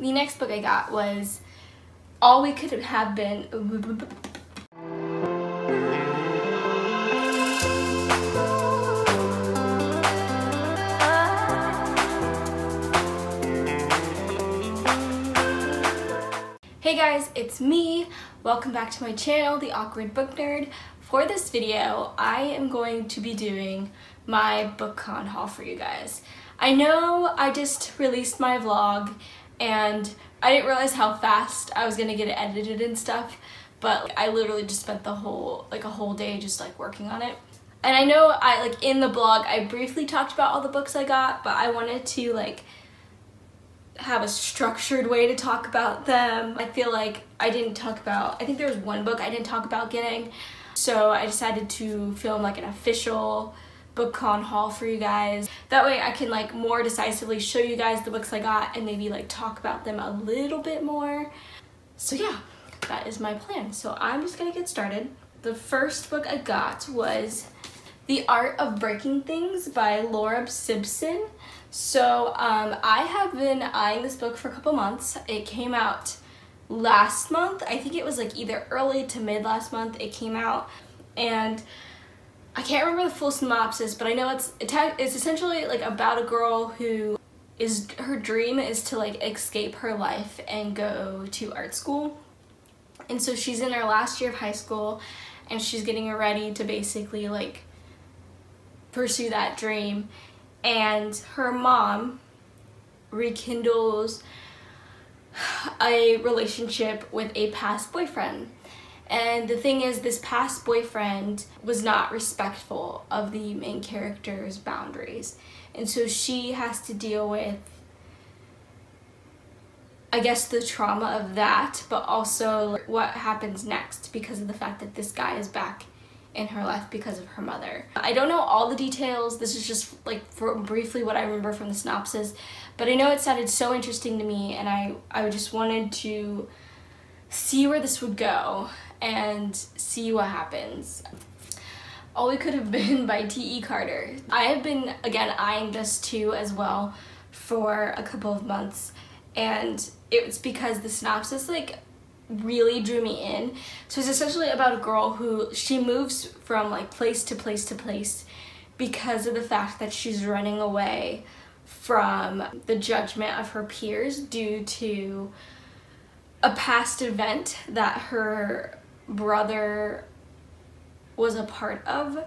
The next book I got was All We Could Have Been. Hey guys, it's me. Welcome back to my channel, The Awkward Book Nerd. For this video, I am going to be doing my BookCon haul for you guys. I know I just released my vlog and I didn't realize how fast I was gonna get it edited and stuff, but I literally just spent the whole, like a whole day just like working on it. And I know I, like in the blog, I briefly talked about all the books I got, but I wanted to like have a structured way to talk about them. I feel like I didn't talk about, I think there was one book I didn't talk about getting, so I decided to film like an official BookCon haul for you guys. That way I can like more decisively show you guys the books I got and maybe like talk about them a little bit more. So yeah, that is my plan. So I'm just gonna get started. The first book I got was The Art of Breaking Things by Laura Sibson. So um, I have been eyeing this book for a couple months. It came out last month. I think it was like either early to mid last month it came out. And I can't remember the full synopsis, but I know it's it's essentially like about a girl who is her dream is to like escape her life and go to art school. And so she's in her last year of high school and she's getting ready to basically like pursue that dream and her mom rekindles a relationship with a past boyfriend. And the thing is, this past boyfriend was not respectful of the main character's boundaries. And so she has to deal with, I guess, the trauma of that, but also what happens next because of the fact that this guy is back in her life because of her mother. I don't know all the details, this is just like briefly what I remember from the synopsis, but I know it sounded so interesting to me and I, I just wanted to see where this would go and see what happens. All We Could Have Been by T.E. Carter. I have been, again, eyeing this too as well for a couple of months and it's because the synopsis like really drew me in. So it's essentially about a girl who she moves from like place to place to place because of the fact that she's running away from the judgment of her peers due to a past event that her brother was a part of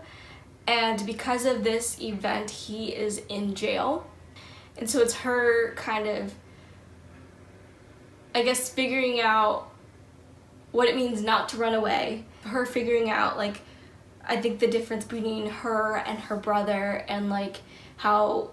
and because of this event he is in jail and so it's her kind of I guess figuring out what it means not to run away. Her figuring out like I think the difference between her and her brother and like how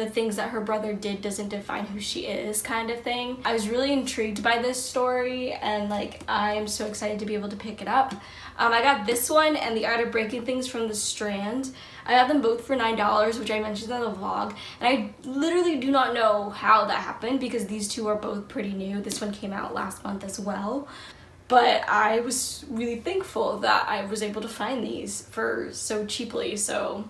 the things that her brother did doesn't define who she is kind of thing. I was really intrigued by this story and like I am so excited to be able to pick it up. Um, I got this one and The Art of Breaking Things from The Strand. I got them both for $9 which I mentioned in the vlog and I literally do not know how that happened because these two are both pretty new. This one came out last month as well but I was really thankful that I was able to find these for so cheaply, so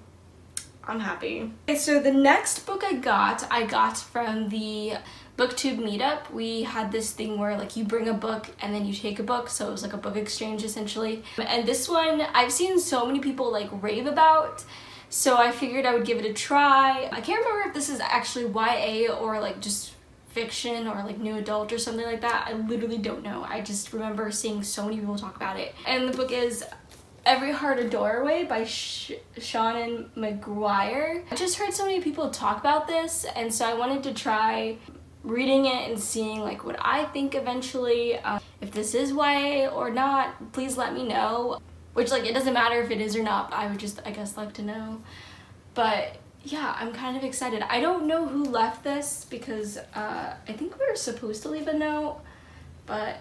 I'm happy. Okay, so the next book I got, I got from the booktube meetup. We had this thing where like you bring a book and then you take a book, so it was like a book exchange essentially. And this one, I've seen so many people like rave about, so I figured I would give it a try. I can't remember if this is actually YA or like just fiction or like new adult or something like that. I literally don't know. I just remember seeing so many people talk about it. And the book is Every Heart a Doorway by Sh Seanan McGuire. I just heard so many people talk about this and so I wanted to try reading it and seeing like what I think eventually. Um, if this is YA or not, please let me know. Which like it doesn't matter if it is or not, I would just I guess like to know. But yeah, I'm kind of excited. I don't know who left this because uh, I think we were supposed to leave a note, but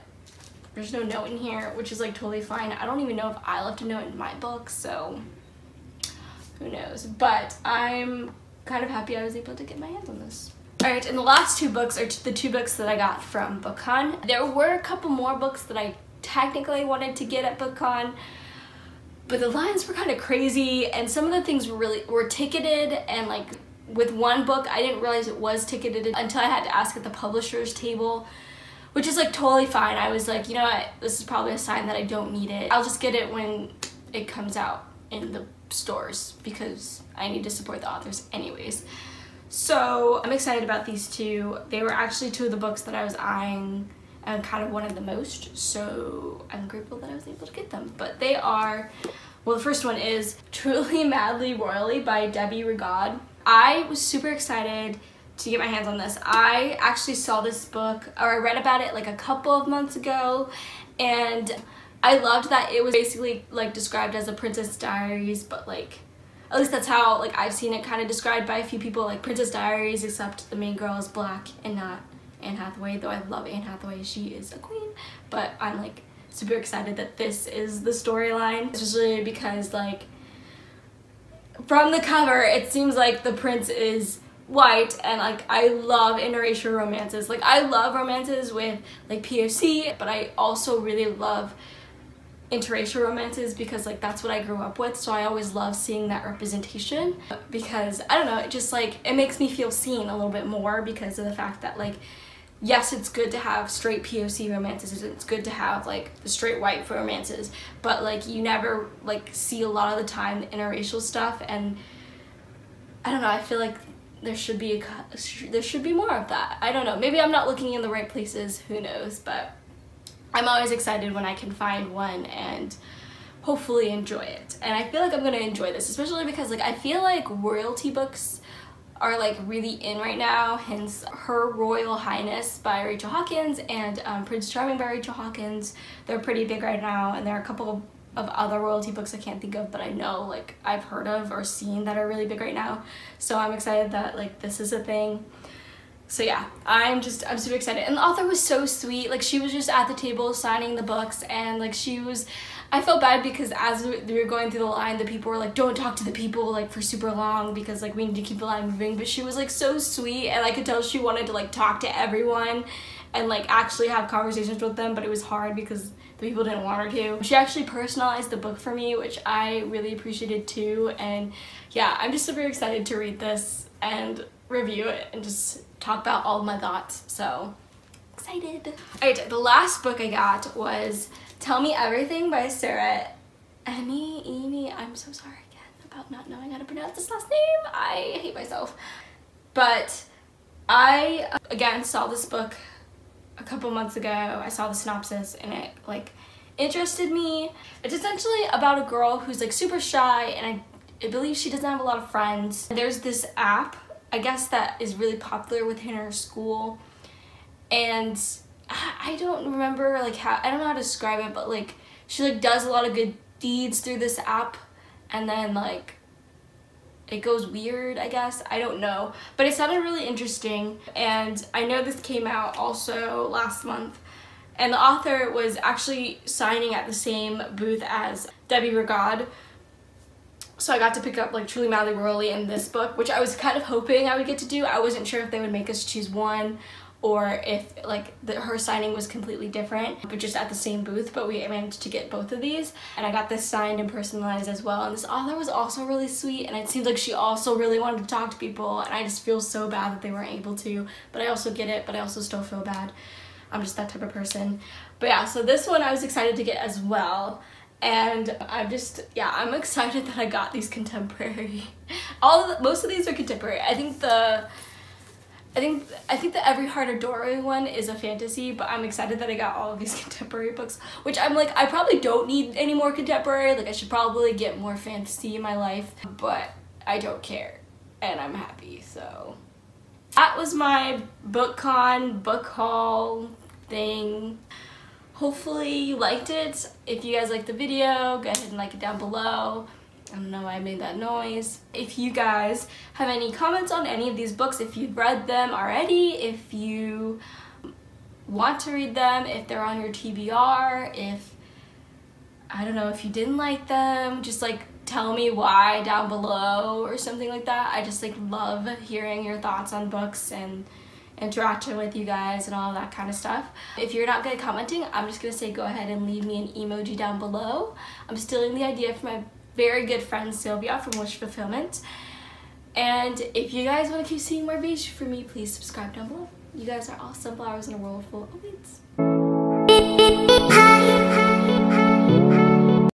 there's no note in here, which is like totally fine. I don't even know if I left a note in my book, so who knows. But I'm kind of happy I was able to get my hands on this. Alright, and the last two books are the two books that I got from BookCon. There were a couple more books that I technically wanted to get at BookCon, but the lines were kind of crazy and some of the things were really were ticketed and like with one book, I didn't realize it was ticketed until I had to ask at the publisher's table, which is like totally fine. I was like, you know what, this is probably a sign that I don't need it. I'll just get it when it comes out in the stores because I need to support the authors anyways. So I'm excited about these two. They were actually two of the books that I was eyeing and kind of wanted the most. So I'm grateful that I was able to get them. But they are, well the first one is Truly Madly Royally by Debbie Rigaud. I was super excited to get my hands on this. I actually saw this book, or I read about it like a couple of months ago, and I loved that it was basically like described as a Princess Diaries, but like, at least that's how like I've seen it kind of described by a few people, like Princess Diaries, except the main girl is black and not Anne Hathaway, though I love Anne Hathaway, she is a queen, but I'm like super excited that this is the storyline, especially because like from the cover, it seems like the prince is white and like I love interracial romances. Like I love romances with like POC, but I also really love interracial romances because like that's what I grew up with so I always love seeing that representation because I don't know it just like it makes me feel seen a little bit more because of the fact that like yes, it's good to have straight POC romances. It's good to have like the straight white romances, but like you never like see a lot of the time the interracial stuff, and I don't know. I feel like there should be a there should be more of that. I don't know. Maybe I'm not looking in the right places. Who knows? But I'm always excited when I can find one and hopefully enjoy it. And I feel like I'm gonna enjoy this, especially because like I feel like royalty books are like really in right now, hence Her Royal Highness by Rachel Hawkins and um, Prince Charming by Rachel Hawkins. They're pretty big right now and there are a couple of other royalty books I can't think of but I know like I've heard of or seen that are really big right now. So I'm excited that like this is a thing. So yeah, I'm just, I'm super excited. And the author was so sweet. Like she was just at the table signing the books and like she was, I felt bad because as we were going through the line, the people were like, don't talk to the people like for super long because like we need to keep the line moving. But she was like so sweet and I could tell she wanted to like talk to everyone and like actually have conversations with them, but it was hard because the people didn't want her to. She actually personalized the book for me, which I really appreciated too. And yeah, I'm just super excited to read this and review it and just talk about all my thoughts. So excited. Alright, the last book I got was Tell Me Everything by Sarah Emmy, Amy, I'm so sorry again about not knowing how to pronounce this last name. I hate myself. But I, again, saw this book a couple months ago. I saw the synopsis and it, like, interested me. It's essentially about a girl who's, like, super shy and I, I believe she doesn't have a lot of friends. There's this app, I guess, that is really popular within her school. And I don't remember like how I don't know how to describe it, but like she like does a lot of good deeds through this app, and then like it goes weird, I guess. I don't know, but it sounded really interesting, and I know this came out also last month. And the author was actually signing at the same booth as Debbie Rigaud, so I got to pick up like Truly Madly Royally in this book, which I was kind of hoping I would get to do. I wasn't sure if they would make us choose one or if like the, her signing was completely different but just at the same booth but we managed to get both of these. And I got this signed and personalized as well. And this author was also really sweet and it seems like she also really wanted to talk to people and I just feel so bad that they weren't able to but I also get it but I also still feel bad. I'm just that type of person. But yeah so this one I was excited to get as well. And I'm just yeah I'm excited that I got these contemporary. All the, most of these are contemporary. I think the I think I think the Every Heart a Doorway one is a fantasy, but I'm excited that I got all of these contemporary books, which I'm like, I probably don't need any more contemporary, like I should probably get more fantasy in my life, but I don't care, and I'm happy, so. That was my BookCon, book haul thing. Hopefully you liked it. If you guys liked the video, go ahead and like it down below. I don't know why I made that noise. If you guys have any comments on any of these books, if you've read them already, if you want to read them, if they're on your TBR, if, I don't know, if you didn't like them, just like tell me why down below or something like that. I just like love hearing your thoughts on books and interaction with you guys and all that kind of stuff. If you're not good at commenting, I'm just gonna say go ahead and leave me an emoji down below. I'm stealing the idea from my very good friend Sylvia from Wish Fulfillment. And if you guys want to keep seeing more videos from me, please subscribe down below. You guys are awesome. Flowers in a world full of weeds.